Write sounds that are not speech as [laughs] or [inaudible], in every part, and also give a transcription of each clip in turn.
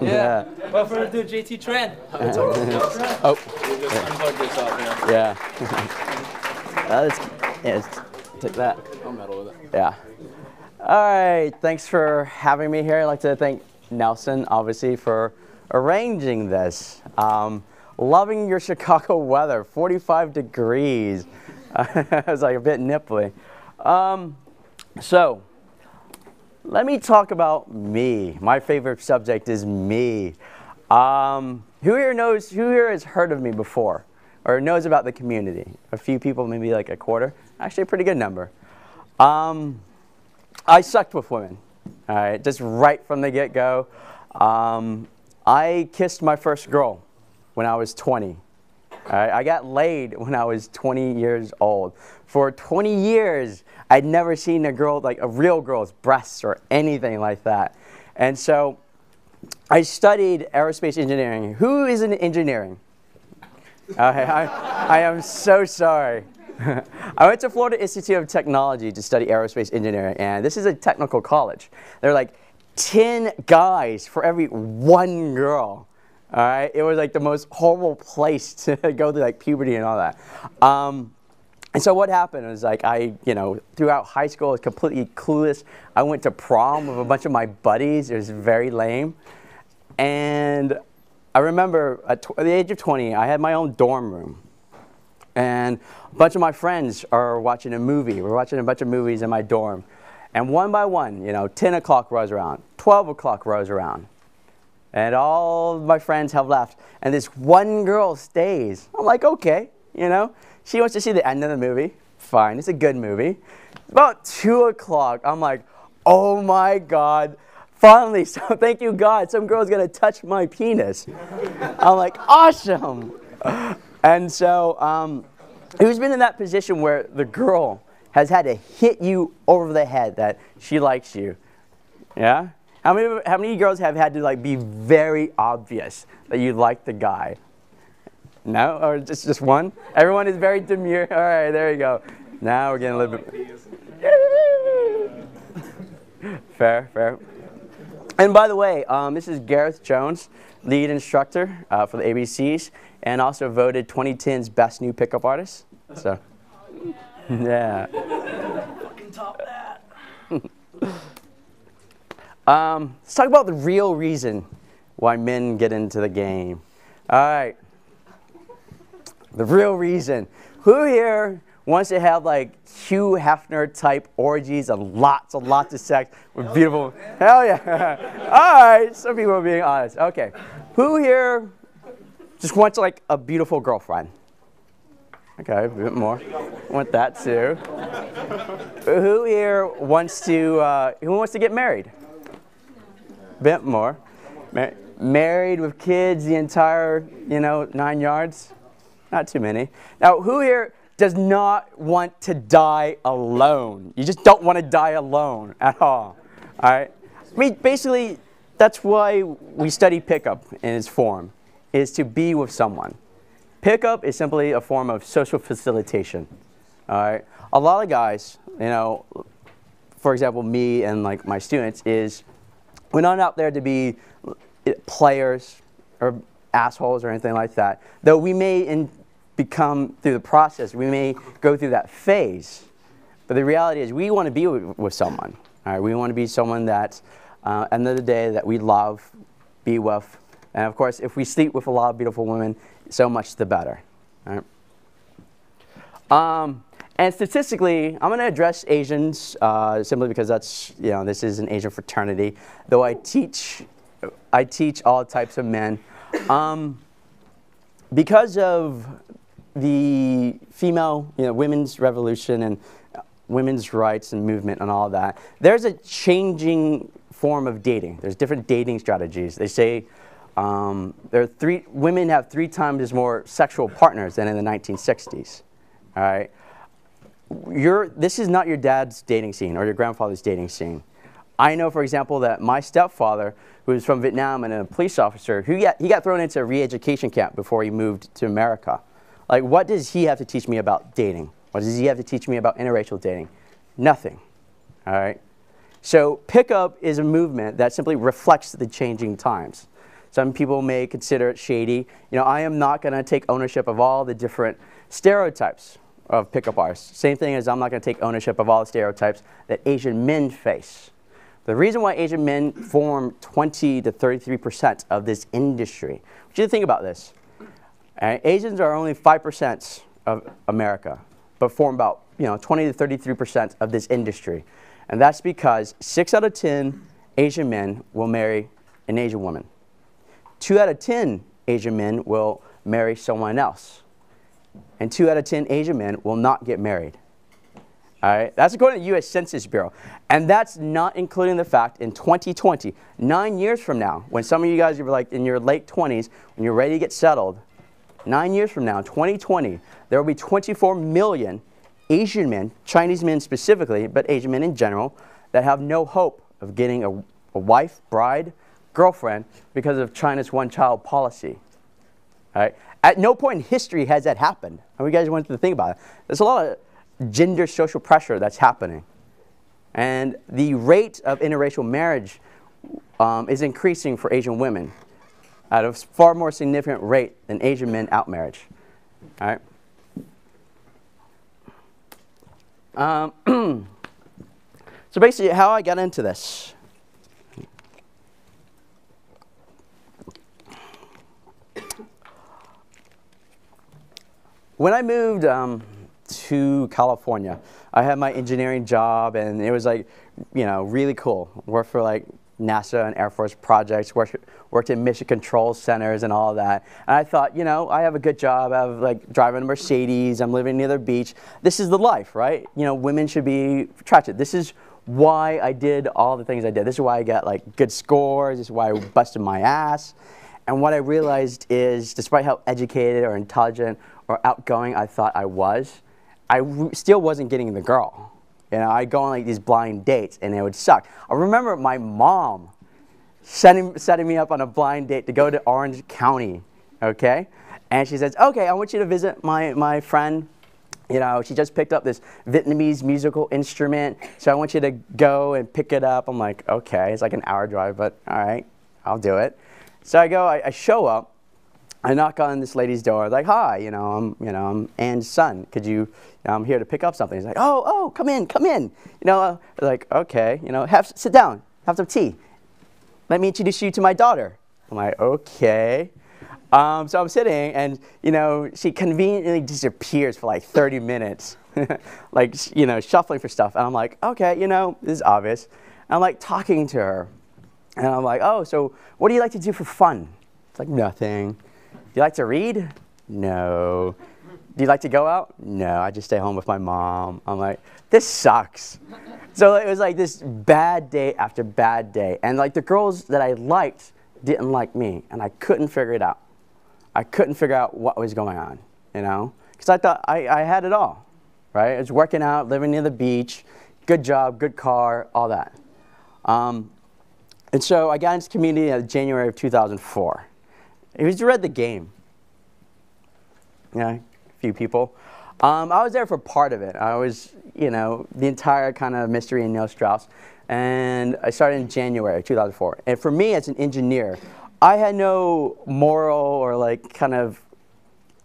Yeah. Well, for do JT Tran. oh. Unplug this off here. Yeah. Uh, let's, yeah, [laughs] let's take that. I'll meddle with it. Yeah. All right. Thanks for having me here. I'd like to thank Nelson, obviously, for arranging this. Um, loving your [laughs] Chicago weather, 45 degrees. [laughs] it was like a bit nipply. Um, so, let me talk about me. My favorite subject is me. Um, who here knows, who here has heard of me before or knows about the community? A few people, maybe like a quarter. Actually, a pretty good number. Um, I sucked with women, all right, just right from the get go. Um, I kissed my first girl when I was 20. I got laid when I was 20 years old. For 20 years, I'd never seen a girl, like a real girl's breasts or anything like that. And so I studied aerospace engineering. Who is in engineering? I, I am so sorry. [laughs] I went to Florida Institute of Technology to study aerospace engineering, and this is a technical college. There are like 10 guys for every one girl. All right, it was like the most horrible place to [laughs] go through like puberty and all that. Um, and so what happened was like I, you know, throughout high school I was completely clueless. I went to prom with a bunch of my buddies. It was very lame. And I remember at, at the age of 20, I had my own dorm room. And a bunch of my friends are watching a movie. We're watching a bunch of movies in my dorm. And one by one, you know, 10 o'clock rolls around, 12 o'clock rolls around. And all my friends have left. And this one girl stays. I'm like, okay, you know. She wants to see the end of the movie. Fine, it's a good movie. About 2 o'clock, I'm like, oh my God. Finally, [laughs] so thank you God, some girl's gonna touch my penis. I'm like, awesome. And so, um, who's been in that position where the girl has had to hit you over the head that she likes you? Yeah? How many, how many girls have had to like be very obvious that you like the guy? No? Or just, just one? Everyone is very demure. All right, there you go. Now we're getting a little bit. [laughs] fair, fair. And by the way, um, this is Gareth Jones, lead instructor uh, for the ABCs, and also voted 2010's best new pickup artist. So, [laughs] yeah. Um, let's talk about the real reason why men get into the game. All right. The real reason. Who here wants to have like Hugh Hefner type orgies and lots and lots of sex with beautiful? Hell yeah. [laughs] All right. Some people are being honest. Okay. Who here just wants like a beautiful girlfriend? Okay, a bit more. Want that too. Who here wants to? Uh, who wants to get married? Bit more. Mar- married with kids, the entire, you know, nine yards? Not too many. Now, who here does not want to die alone? You just don't want to die alone at all. All right? I mean, basically, that's why we study pickup in its form, is to be with someone. Pickup is simply a form of social facilitation. All right? A lot of guys, you know, for example, me and like my students, is we're not out there to be players or assholes or anything like that. Though we may in, become, through the process, we may go through that phase. But the reality is we want to be with, with someone. All right? We want to be someone that, uh, end of the day, that we love, be with. And of course, if we sleep with a lot of beautiful women, so much the better. All right? Um, and statistically, I'm going to address Asians uh, simply because that's, you know, this is an Asian fraternity. Though I teach, I teach all types of men. Um, because of the female, you know, women's revolution and women's rights and movement and all that, there's a changing form of dating. There's different dating strategies. They say um, there are three, women have three times as more sexual partners than in the 1960s. All right your, this is not your dad's dating scene or your grandfather's dating scene. I know, for example, that my stepfather, who was from Vietnam and a police officer, who he got thrown into a re-education camp before he moved to America. Like, what does he have to teach me about dating? What does he have to teach me about interracial dating? Nothing. All right. So pickup is a movement that simply reflects the changing times. Some people may consider it shady. You know, I am not going to take ownership of all the different stereotypes of pickup artists. Same thing as I'm not going to take ownership of all the stereotypes that Asian men face. The reason why Asian men form 20 to 33% of this industry, you think about this. Uh, Asians are only 5% of America, but form about you know, 20 to 33% of this industry. And that's because 6 out of 10 Asian men will marry an Asian woman. 2 out of 10 Asian men will marry someone else. And 2 out of 10 Asian men will not get married. All right, that's according to the U.S. Census Bureau. And that's not including the fact in 2020, nine years from now, when some of you guys are like in your late 20s, when you're ready to get settled, nine years from now, 2020, there will be 24 million Asian men, Chinese men specifically, but Asian men in general, that have no hope of getting a, a wife, bride, girlfriend because of China's one child policy. All right? At no point in history has that happened. And we guys want to think about it. There's a lot of gender social pressure that's happening. And the rate of interracial marriage um, is increasing for Asian women at a far more significant rate than Asian men out marriage. All right? Um, [clears throat] so basically, how I got into this. When I moved um, to California. I had my engineering job, and it was like, you know, really cool. Worked for like NASA and Air Force projects, worked, worked in mission control centers and all that. And I thought, you know, I have a good job. I have like driving a Mercedes. I'm living near the beach. This is the life, right? You know, women should be attracted. This is why I did all the things I did. This is why I got like good scores. This is why I busted my ass. And what I realized is, despite how educated or intelligent or outgoing I thought I was, I still wasn't getting the girl. You know, I'd go on like these blind dates and it would suck. I remember my mom setting, setting me up on a blind date to go to Orange County, okay? And she says, okay, I want you to visit my, my friend. You know, she just picked up this Vietnamese musical instrument, so I want you to go and pick it up. I'm like, okay, it's like an hour drive, but all right, I'll do it. So I go, I, I show up, I knock on this lady's door, like, hi, you know, I'm, you know, I'm Anne's son. Could you, you know, I'm here to pick up something. He's like, oh, oh, come in, come in. You know, uh, like, okay, you know, have, sit down, have some tea. Let me introduce you to my daughter. I'm like, okay. Um, so I'm sitting, and you know, she conveniently disappears for like 30 minutes, [laughs] like you know, shuffling for stuff. And I'm like, okay, you know, this is obvious. And I'm like talking to her, and I'm like, oh, so what do you like to do for fun? It's like nothing. Do you like to read? No. Do you like to go out? No, I just stay home with my mom. I'm like, this sucks. so it was like this bad day after bad day. And like the girls that I liked didn't like me, and I couldn't figure it out. I couldn't figure out what was going on, you know? Because I thought I, I had it all, right? I was working out, living near the beach, good job, good car, all that. Um, and so I got into community in January of 2004. Who's read the game? Yeah, a few people. Um, I was there for part of it. I was, you know, the entire kind of mystery in Neil Strauss. And I started in January 2004. And for me, as an engineer, I had no moral or like kind of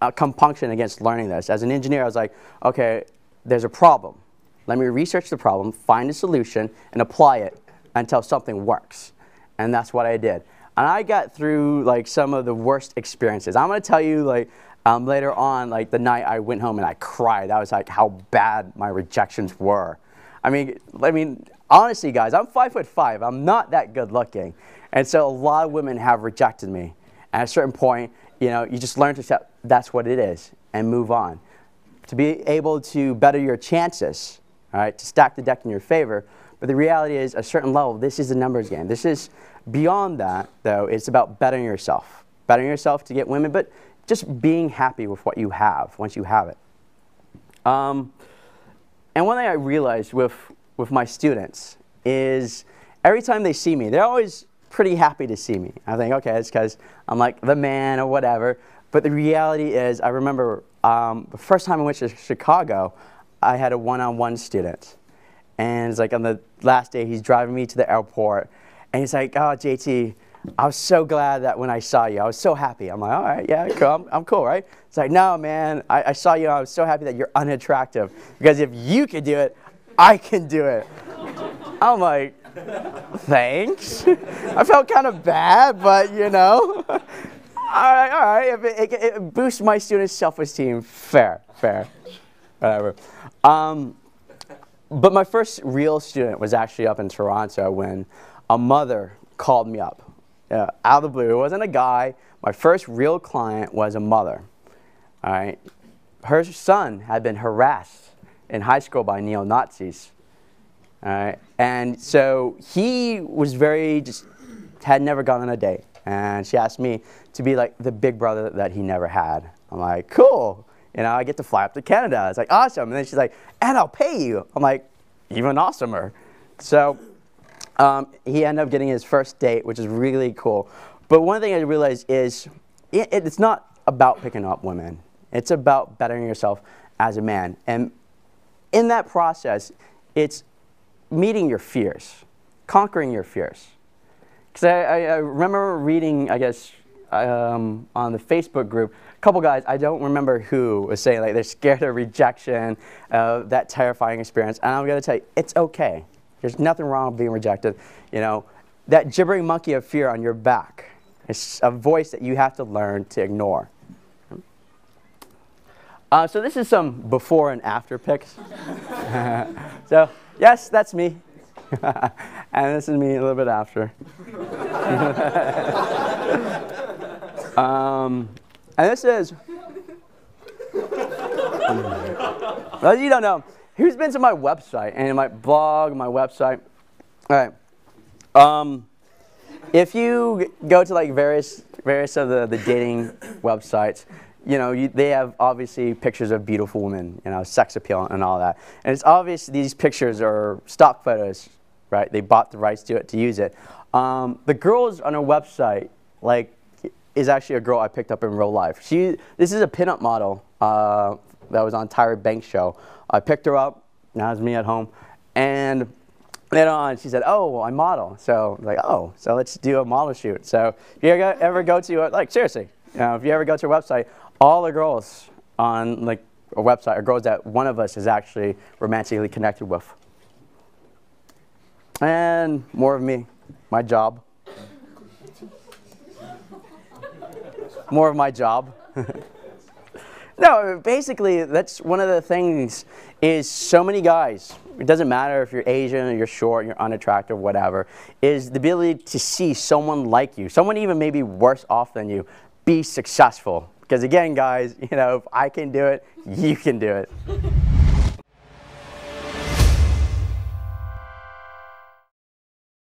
uh, compunction against learning this. As an engineer, I was like, okay, there's a problem. Let me research the problem, find a solution, and apply it until something works. And that's what I did. And I got through like some of the worst experiences. I'm gonna tell you like um, later on, like the night I went home and I cried. That was like how bad my rejections were. I mean, I mean, honestly, guys, I'm five foot five. I'm not that good looking, and so a lot of women have rejected me. At a certain point, you know, you just learn to accept that's what it is and move on. To be able to better your chances, all right, to stack the deck in your favor. But the reality is, a certain level, this is a numbers game. This is Beyond that, though, it's about bettering yourself. Bettering yourself to get women, but just being happy with what you have once you have it. Um, and one thing I realized with, with my students is every time they see me, they're always pretty happy to see me. I think, okay, it's because I'm like the man or whatever. But the reality is, I remember um, the first time I went to Chicago, I had a one on one student. And it's like on the last day, he's driving me to the airport. And he's like, oh, JT, I was so glad that when I saw you, I was so happy. I'm like, all right, yeah, cool. I'm, I'm cool, right? It's like, no, man, I, I saw you. I was so happy that you're unattractive because if you could do it, I can do it. I'm like, thanks. [laughs] I felt kind of bad, but you know. [laughs] all right, all right. If it, it, it boosts my students' self-esteem, fair, fair, whatever. Um, but my first real student was actually up in Toronto when a mother called me up uh, out of the blue. It wasn't a guy. My first real client was a mother. All right. Her son had been harassed in high school by neo Nazis. All right. And so he was very just had never gone on a date. And she asked me to be like the big brother that he never had. I'm like, cool. You know, I get to fly up to Canada. It's like awesome. And then she's like, and I'll pay you. I'm like, even awesomer. So um, he ended up getting his first date, which is really cool. But one thing I realized is it, it's not about picking up women. It's about bettering yourself as a man. And in that process, it's meeting your fears, conquering your fears. Because I, I, I, remember reading, I guess, um, on the Facebook group, a couple guys, I don't remember who, was saying like they're scared of rejection, uh, that terrifying experience. And I'm going to tell you, it's okay. There's nothing wrong with being rejected. You know, that gibbering monkey of fear on your back is a voice that you have to learn to ignore. Uh, so this is some before and after pics. [laughs] so yes, that's me. [laughs] and this is me a little bit after. [laughs] um, and this is, you don't know, who's been to my website and my blog, my website? All right. Um, if you go to like various various of the, the dating websites, you know, you, they have obviously pictures of beautiful women, you know, sex appeal and all that. And it's obvious these pictures are stock photos, right? They bought the rights to it to use it. Um, the girls on our website, like, is actually a girl I picked up in real life. She, this is a pinup model uh, that was on Tyra Banks show. I picked her up. Now it's me at home, and then on she said, "Oh, I model." So like, "Oh, so let's do a model shoot." So if you ever go to like seriously, you know, if you ever go to a website, all the girls on like a website are girls that one of us is actually romantically connected with. And more of me, my job. More of my job. [laughs] no, basically, that's one of the things is so many guys, it doesn't matter if you're Asian or you're short, you're unattractive, whatever, is the ability to see someone like you, someone even maybe worse off than you, be successful. Because again, guys, [laughs] you know, if I can do it, you can do it.